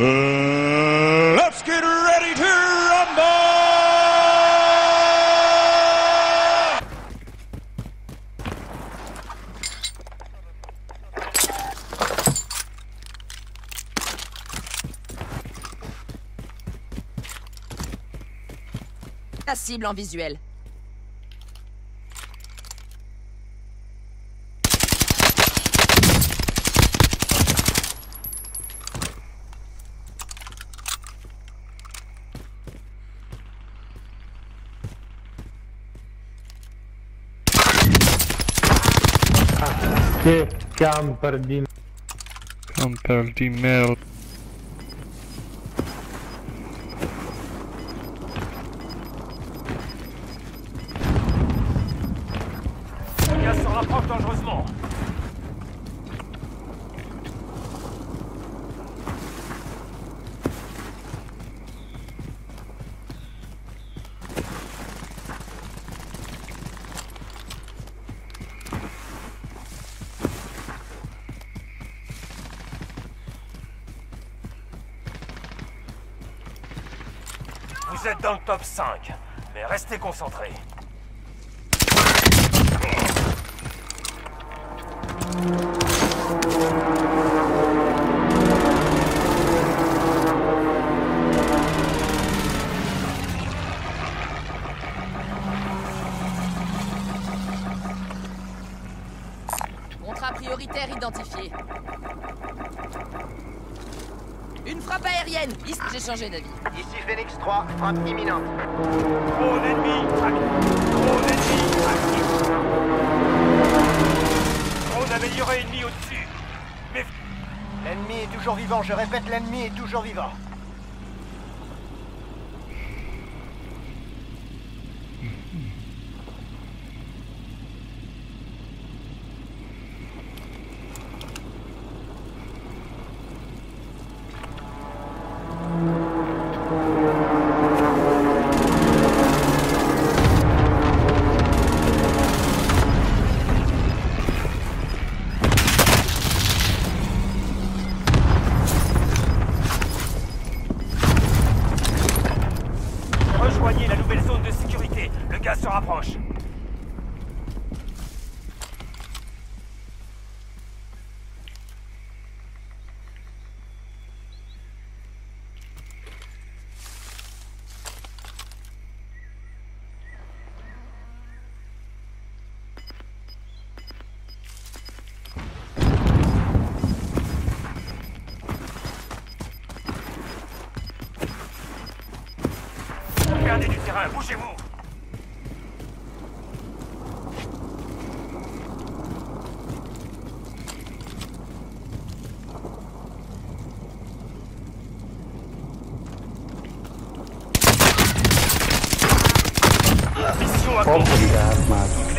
Uh, let's get ready to rumble! La cible en visuel. Che camper di Camper di merda. Le gaz se rapproche dangereusement. Vous êtes dans le top 5, mais restez concentrés. Contrat prioritaire identifié. Une frappe aérienne. Ici, j'ai changé d'avis. Ici Phoenix 3, frappe imminente. Drone ennemi actif. Drone ennemi actif. Drone amélioré ennemi au-dessus. Mais L'ennemi est toujours vivant, je répète, l'ennemi est toujours vivant. Se rapproche. Regardez du terrain, bougez-vous Obrigado, Marcos.